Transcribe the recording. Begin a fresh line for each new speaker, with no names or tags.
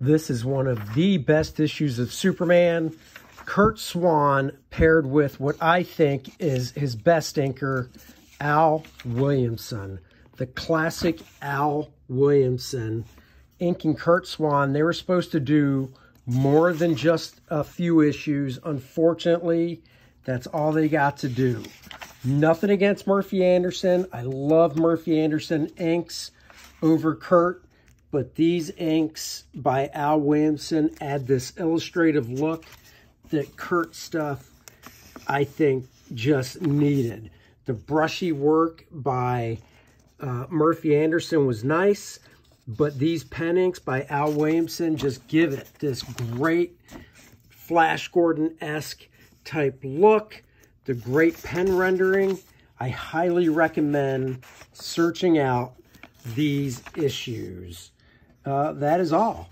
This is one of the best issues of Superman. Curt Swan paired with what I think is his best inker, Al Williamson. The classic Al Williamson inking Curt Swan. They were supposed to do more than just a few issues. Unfortunately, that's all they got to do. Nothing against Murphy Anderson. I love Murphy Anderson inks over Curt, but these inks by Al Williamson add this illustrative look that Curt stuff, I think, just needed. The brushy work by uh, Murphy Anderson was nice, but these pen inks by Al Williamson just give it this great Flash Gordon-esque type look, the great pen rendering. I highly recommend searching out these issues. Uh, that is all.